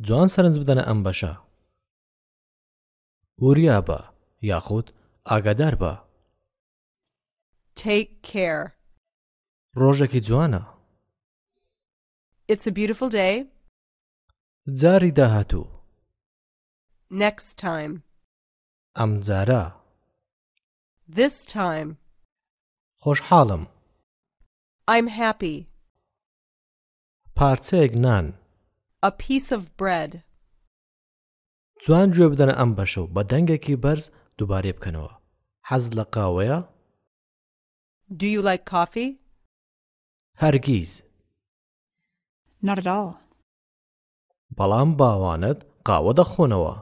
جوان سەرنج بدەنە ئەم بەشە وریا بە یاخود ئاگادار بە Take care. ڕۆژێکی جوانە It's a beautiful day. جاری داهاتوو Next time. ئەم جارە This time. خۆشحاڵم I'm happy. پارچەیەک نان A piece of bread. جوان گوێ بدەنە ئەم بەشە و بە دەنگێکی بەرز دووبارێ بکەنەوە حەز لە قاوەیە Do you like coffee? هەرگیز Not at all. بەڵام باوانت قاوە دەخۆنەوە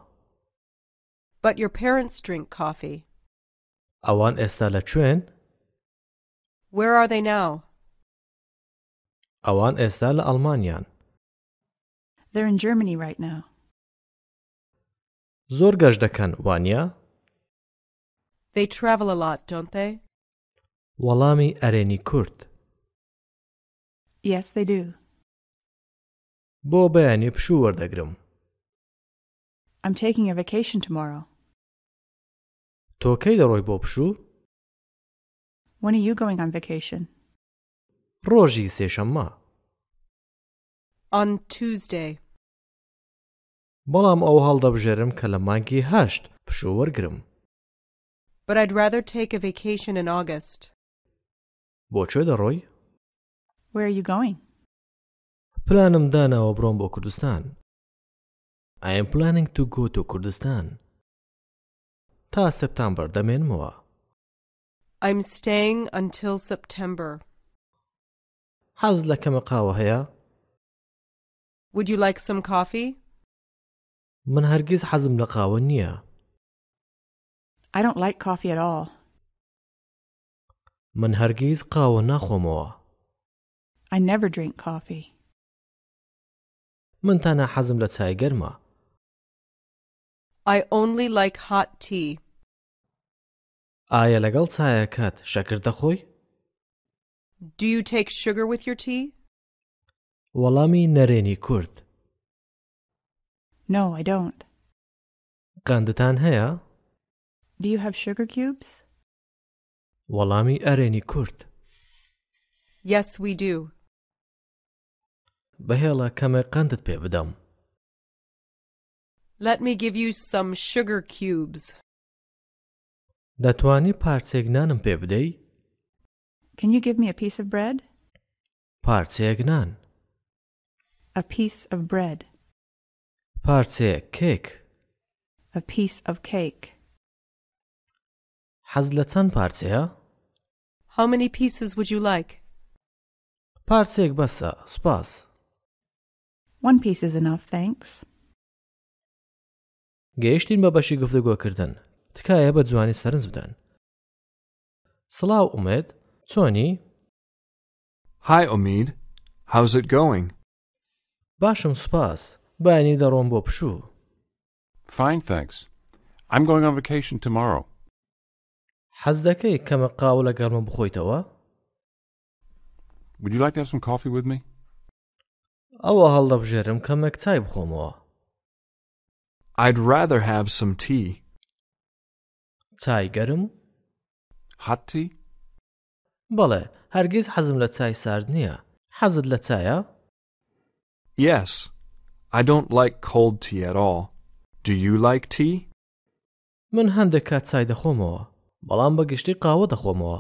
But your parents drink coffee. ئەوان ئێستا لە کوێن Where are they now? ئەوان ئێستا لە ئەڵمانیان They're in Germany right now. زۆر گەشت دەکەن وانە They travel a lot, don't they? وەڵامی ئەرێنی کورد Yes, they do. بۆ بەیانی پشوو وەردەگرم I'm taking a vacation tomorrow. تۆ کەی دەڕۆی بۆ پشوو When are you going on vacation? ڕۆژی سێشەممە On Tuesday. بەڵام ئەو هەڵدەبژێرم کە لە مانگی هەشت پشوو وەرگرم But I'd rather take a vacation in August. بۆ کوێ دەڕۆی Where are you going? پلانم داناوە بڕۆم بۆ کوردستان I am planning to go to کوردستان تا سپتامبەر دەمێنمەوە I'm staying until September. حەز لە کەمە قاوە هەیە Would you like some coffee? من هەرگیز حەزم لە قاوە نییە I don't like coffee at all. من هەرگیز قاوە ناخۆمەوە I never drink coffee. من تانا حەزم لە چای گەرمە I only like hot tea. ئایا لەگەڵ چایەکەت شەکر دەخۆی Do you take sugar with your tea? وەڵامی نەرێنی کورد No, I don't. قەندتان هەیە Do you have sugar cubes? وەڵامی ئەرێنی کورد Yes, we do. بەهێڵە کەمێ قەندت پێ بدەم Let me give you some sugar cubes. دەتوانی پارچێک نانم پێ بدەی Can you give me a piece of bread? پارچەیەک نان A piece of bread. پارچەیەک کێک A piece of cake. حەز لە چەند پارچەیە How many pieces would you like? پارچێک بەسە سوپاس One piece is enough, thanks. گەیشتین بە بەشی گفتوگۆکردن تکایە بە جوانی سەرنج بدەن سڵاو ئومێد چۆنی Hi, Omid. How's it going? باشم سوپاس بانی دەڕۆم بۆ پشوو Fine, thanks. I'm going on vacation tomorrow. حەز دەکەی کەمە قاو لە گەرمە بخۆیتەوە Would you like to have some coffee with me? ئەوە هەڵدەبژێرم کەمێک چای بخۆمەوە I'd rather have some tea. چای گەرم Hot tea? بەڵێ هەرگیز حەزم لە چای سارد نییە حەزت لە چایە Yes. I don't like cold tea at all. Do you like tea? من هەندێک کات چای دەخۆمەوە بەڵام بە گشتی قاوە دەخۆمەوە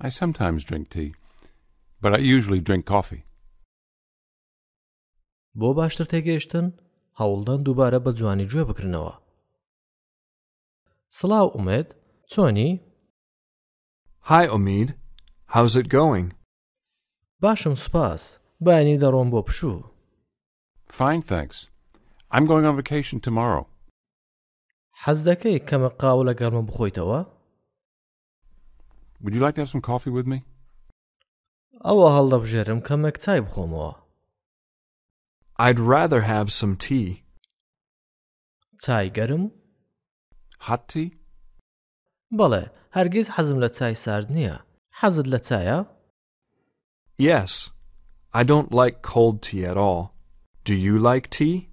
I sometimes drink tea, but I usually drink coffee. بۆ باشتر تێگەیشتن هەوڵدان دووبارە بە جوانی گوێ بکردنەوە سڵاو ئومێد چۆنی Hi, Omid. How's it going? باشم سوپاس بانی دەڕۆم بۆ پشوو Fine, thanks. I'm going on vacation tomorrow. حەز دەکەی کەمە قاو لە گەرمە بخۆیتەوە Would you like to have some coffee with me? ئەوە هەڵدەبژێرم کەمێک چای بخۆمەوە I'd rather have some tea. چای گەرم Hot tea? بەڵێ هەرگیز حەزم لە چای سارد نییە حەزت لە چایە Yes. I don't like cold tea at all. Do you like tea?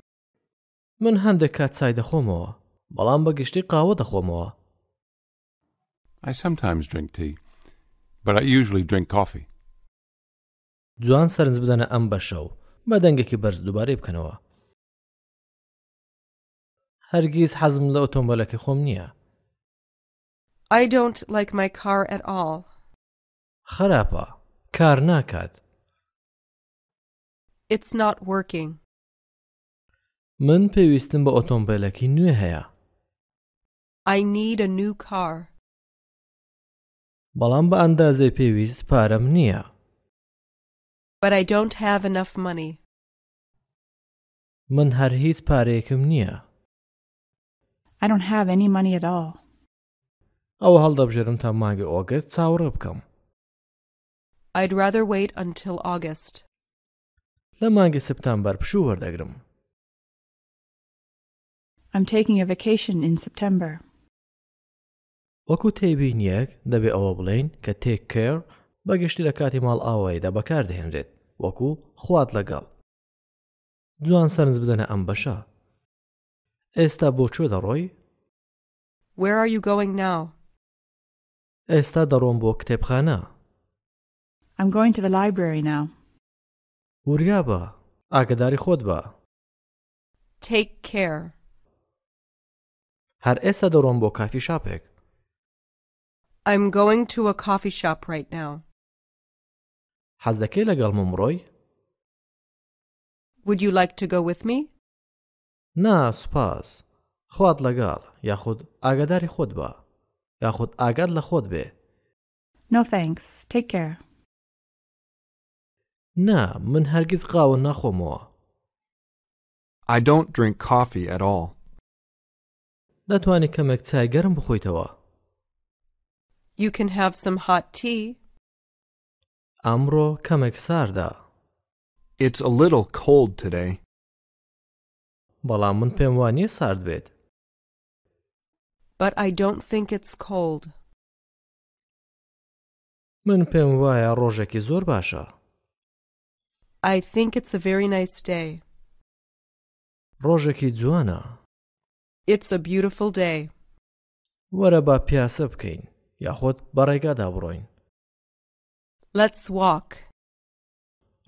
من هەندێک کات چای دەخۆمەوە بەڵام بە گشتی قاوە دەخۆمەوە I sometimes drink tea, but I usually drink coffee. جوان سەرنج بدەنە ئەم بەشە و بە دەنگێکی بەرز دووبارەی بکەنەوە هەرگیز حەزم لە ئۆتۆمبەلەکەی خۆم نییە I don't like my car at all. خراپە کار ناکات It's not working. من پێویستم بە ئۆتۆمبیلەکی نوێ هەیە I need a new car. بەڵام بە ئەندازەی پێویست پارەم نییە But I don't have enough money. من هەر هیچ پارەیەکم نییە I don't have any money at all. ئەوە هەڵدەبژێرم تا مانگی ئۆگەست چاوەڕە بکەم I'd rather wait until August. لە مانگی سپتامبەر پشوو وەردەگرم I'm taking a vacation in September. وەکو تێبین یەک دەبێ ئەوە بڵین کە تێک کێر بەگشتی لە کاتی ماڵ ئاواییدا بەکاردەهێنرێت وەکو خوات لەگەڵ جوان سەرنج بدەنە ئەم بەشە ئێستا بۆ کوێ دەڕۆی Where are you going now? ئێستا دەڕۆم بۆ کتێبخانە I'm going to the library now. وریا بە ئاگداری خۆت بە Take care. هەر ئێستا دەڕۆم بۆ کافی شاپێک I'm going to a coffee shop right now. حەز دەکەی لەگەڵ ممڕۆی Would you like to go with me? نا سوپاس خوات لەگەڵ یاخود ئاگداری خۆت بە یاخود ئاگاد لە خۆت بێ No thanks. Take care. نا من هەرگیز قاوە ناخۆمەوە I don't drink coffee at all. دەتوانێت کەمێک چای گەرم بخۆیتەوە You can have some hot tea. ئەمڕۆ کەمێک ساردا It's a little cold today. بەڵام من پێم وانییە سارد بێت But I don't think it's cold. من پێم وایە ڕۆژێکی زۆر باشە I think it's a very nice day. ڕۆژێکی جوانە It's a beautiful day. وەرە با پیاسە بکەین یاخۆت بەڕێگادا بڕۆین Let's walk.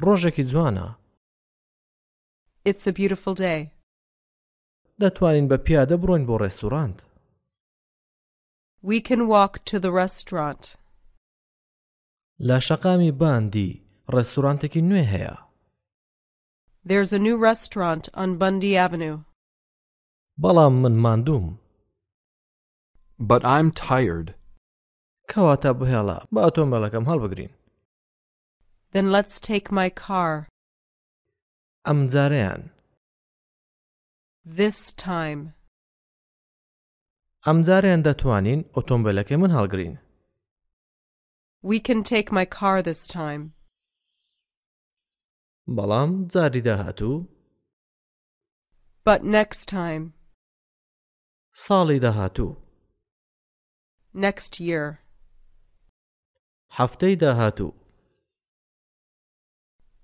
ڕۆژێکی جوانە It's a beautiful day. دەتوانین بە پیادە بڕۆین بۆ ڕێستورانت We can walk to the restaurant. لە شەقامی باندی ڕێستورانتێکی نوێ هەیە There's a new restaurant on Bundy Avenue. بەڵام من ماندووم But I'm tired. کەواتە بهێڵە بە ئۆتۆمبیلەکەم هەڵبگرین Then let's take my car. ئەم جارەیان This time. ئەم جارەیان دەتوانین ئۆتۆمبیلەکەی من هەڵگرین We can take my car this time. بەڵام جاری داهاتوو But next time. ساڵی داهاتوو Next year. هەفتەی داهاتوو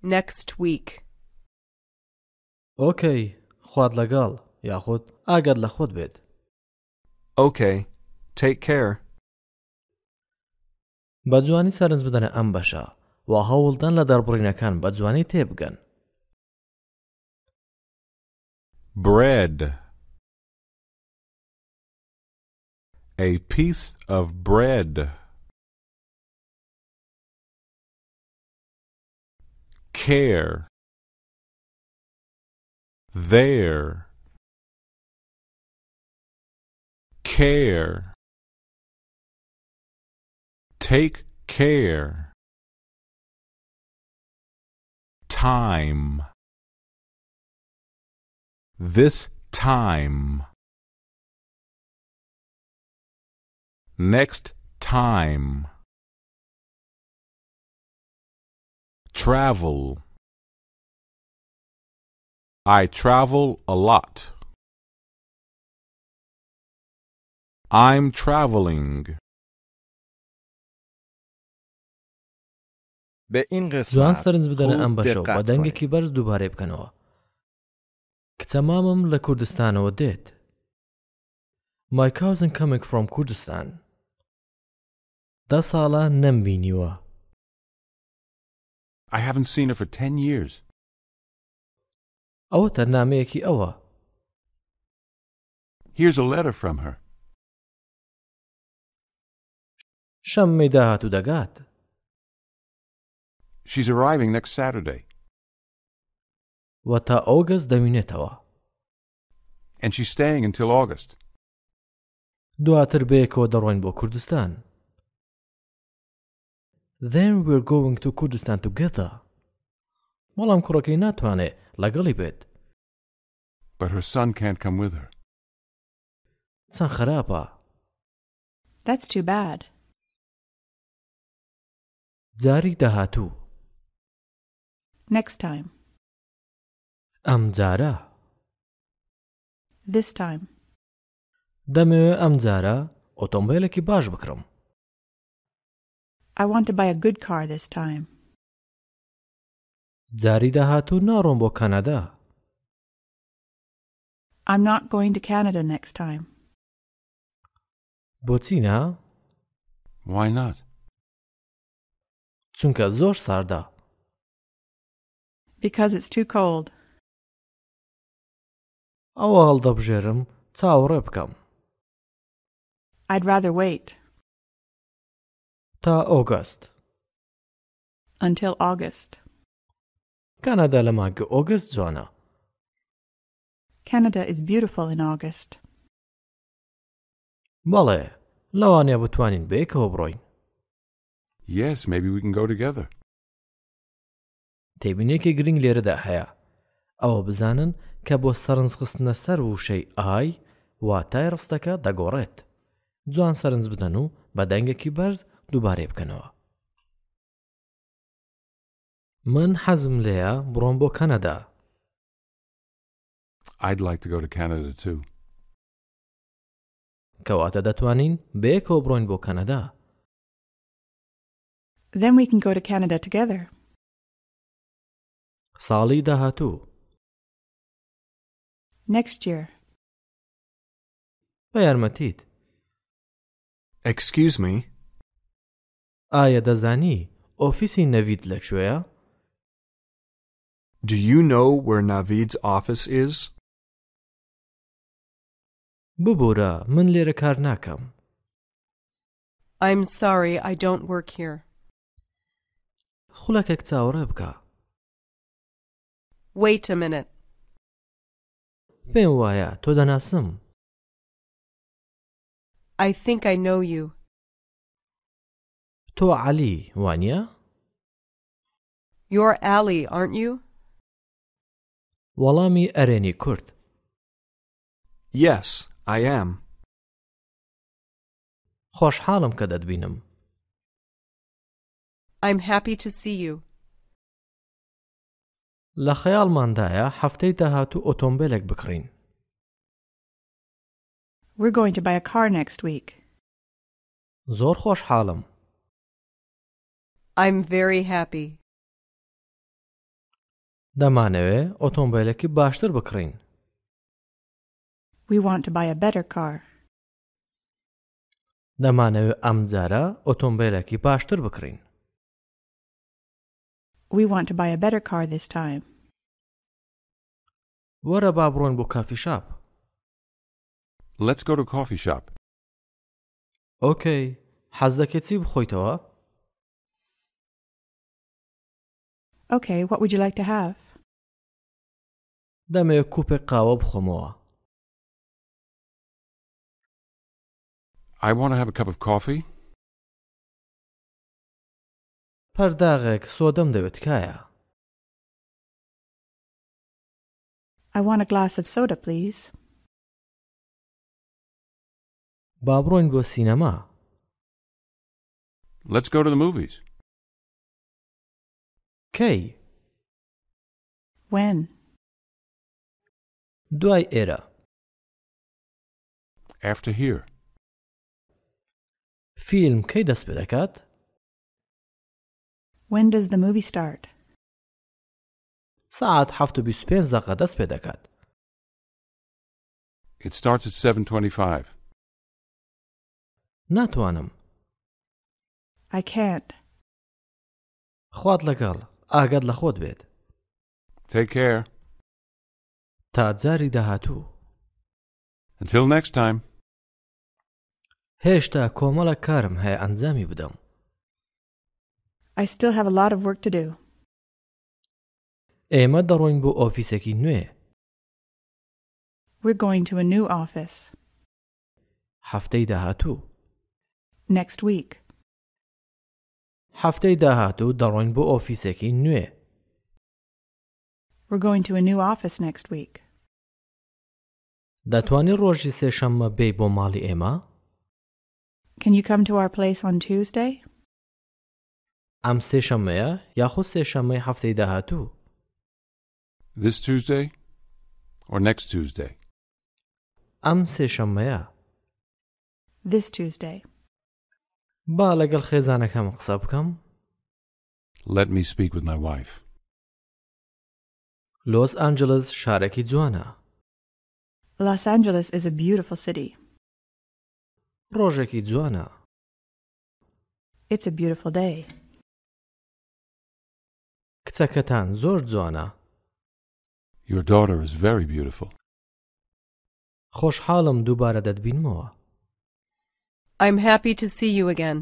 Next week. ئۆکەی خوات لەگەڵ یاخود ئاگەر لە خۆت بێت Okay. Take care. بە جوانی سەرنج بدەنە ئەم بەشە و هەوڵدان لە دەربڕینەکان بە جوانی تێبگەن Bread. A piece of bread. Care. There. Care. Take care. Time. This time. Next time. Travel. I travel a lot. I'm traveling. به این جوان قسمت سەرنج بدەنە ئەم خوب بەشە و بە دقت دەنگێکی کنید. بەرز دووبارەی بکەنەوە کچە مامم لە کوردستانەوە دێت My cousin coming from کوردستان دە ساڵە نەمبینیوە I haven't seen her for ten years. ئەوە تەرنامەیەکی ئەوە Here's a letter from her. شەممەی داهاتوو دەگات She's arriving next Saturday, وە تا ئۆگەست دەمینێتەوە and she's staying until August. دواتر بەیەکەوە دەڕۆین بۆ کوردستان Then we're going to کوردستان together بەڵام کوڕەکەی ناتوانێت لەگەڵی بێت But her son can't come with her. چەند خراپە That's too bad. جاری داهاتوو Next time. ئەم جارە This time. دەمەوێت ئەم جارە ئۆتۆمبیلێکی باش بکڕم I want to buy a good car this time. جاری داهاتوو ناڕۆم بۆ کەنەدا I'm not going to Canada next time. بۆچی نا Why not? چونکە زۆر ساردا Because it's too cold. ئەوە هەڵدەبژێرم چاوەڕێ بکەم I'd rather wait تا ئۆگەست until August. کەنەدا لە مانگە ئۆگەست جوانە Canada is beautiful in August. بەڵێ لەوانەیە بتوانین بەیەکەوە بڕۆین Yes, maybe we can go together. تێبینێکی گرنگ لێرەدا هەیە ئەوە بزانن کە بۆ سەرنج خستنە سەر وشەی ئای واتای ڕستەکە دەگۆڕێت جوان سەرنج بدەن و بە دەنگێکی بەرز دووبارێ بکەنەوە من حەزم لێیە بڕۆم بۆ کەنەدا I'd like to go to Canada too. کەواتە دەتوانین بەیەکەوە بڕۆین بۆ کەنەدا Then we can go to Canada together. ساڵی داهاتوو Next year. بە یارمەتیت Excuse me. ئایا دەزانی ئۆفیسی نەوید لەکوێیە؟ Do you know where Navid's office is? ببوورە من لێرە کار ناکەم I'm sorry, I don't work here. خولەکێک چاوەڕێ بکە Wait a minute. پێم وایە تۆ دەناسم I think I know you. تۆ عەلی وانە؟ You're Allie, aren't you? وەڵامی ئەرێنی کورد Yes, I am. خۆشحاڵم کە دەتبینم I'm happy to see you. لە خەیاڵماندایە هەفتەی داهاتوو ئۆتۆمبیلێک بکڕین We're going to buy a car next week. زۆر خۆشحاڵم I'm very happy. دەمانەوێ ئۆتۆمبیلێکی باشتر بکڕین We want to buy a better car. دەمانەوێ ئەم جارە ئۆتۆمبیلێکی باشتر بکڕین We want to buy a better car this time. وەرە با بڕۆین بۆ کافی شاپ Let's go to coffee shop. ئۆکەی حەز دەکەی چی بخۆیتەوە؟ Okay, what would you like to have? دەمەوێت کوپێک قاوە بخۆمەوە I want to have a cup of coffee. پەرداغێک سۆدەم دەوێت کایە I want a glass of soda, please. با بڕۆین بۆ سینەما Let's go to the movies. کەی When? دوای ئێرە After here. فیلم کەی دەست پێ دەکات؟ When does the movie start? سعات 25 دقه دەست پێ دەکات It starts at 7.25. ناتوانم I can't. خوات لەگەڵ ئاگاد لە خۆت بێت Take care. تا جاری داهاتوو Until next time. هێشتا کۆمەڵە کارم هەیە ئەنجامی بدەم I still have a lot of work to do. ئێمە دەڕۆین بۆ ئۆفیسێکی نوێ We're going to a new office هەفتەی داهاتوو next week. هەفتەی داهاتوو دەڕۆین بۆ ئۆفیسێکی نوێ We're going to a new office next week. دەتوانی ڕۆژی سێشەممە بێی بۆ ماڵی ئێمە Can you come to our place on Tuesday? ئەم سێشەممەیە یاخود سێشەممەی هەفتەی داهاتوو This Tuesday or next Tuesday? ئەم سێشەممەیە This Tuesday. با لەگەڵ خێزانەکەم قسە بکەم Let me speak with my wife. لۆس ئانجلس شارێکی جوانە Los Angeles is a beautiful city. ڕۆژێکی جوانە It's a beautiful day. کچەکەتان زۆر جوانە Your daughter is very beautiful. خۆشحاڵم دووبارە دەتبینمەوە I'm happy to see you again.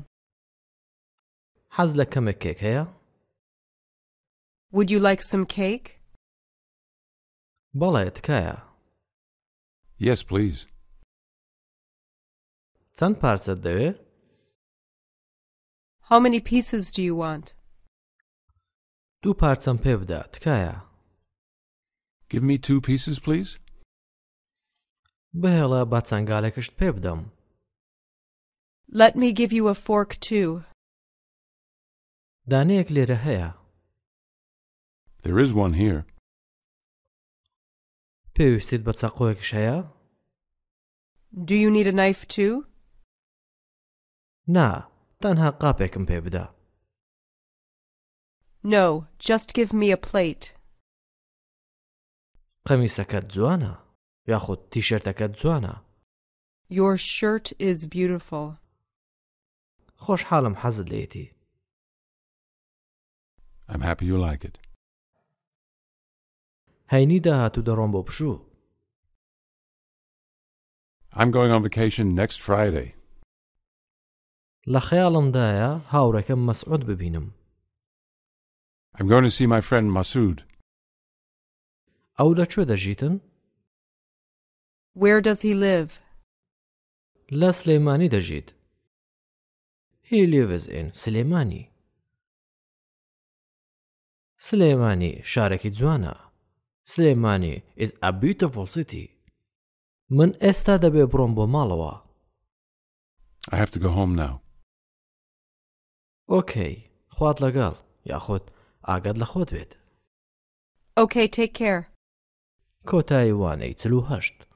حەز لە کەمێک کێک هەیە Would you like some cake? بەڵێ تکایە Yes, please. چەند پارچەت دەوێ How many pieces do you want? دوو پارچەم پێ بدە تکایە Give me two pieces, please. بهێڵە با چەنگالێکشت پێ بدەم Let me give you a fork too. دانەیەک لێرە هەیە There is one here. پێویستیت بە چەقۆیەکش هەیە Do you need a knife too? نا تەنها قاپێکم پێ بدە No, just give me a plate. قەمیسەکەت جوانە یاخود تیشرتەکەت جوانە Your shirt is beautiful. خوش حالم حظ لقيتي I'm happy you like it. هينيدا هاتو درومبو بشو I'm going on vacation next Friday. لخيالم دايا هاوركم مسعود ببينم. I'm going to see my friend Masood. أو لشو Where does he live? لسليماني دجيت. دەژیت هی لێڤز ئین سلێمانی. سلێمانی شارێکی جوانە. سلێمانی is a beautiful city. من ئێستا دەبێ بڕۆم بۆ ماڵەوە. I have to go home now. ئۆکەی خوات لەگەڵ. یاخۆت ئاگات لە خۆت بێت. Okay, take care. کۆتایی وانەی چلو هەشت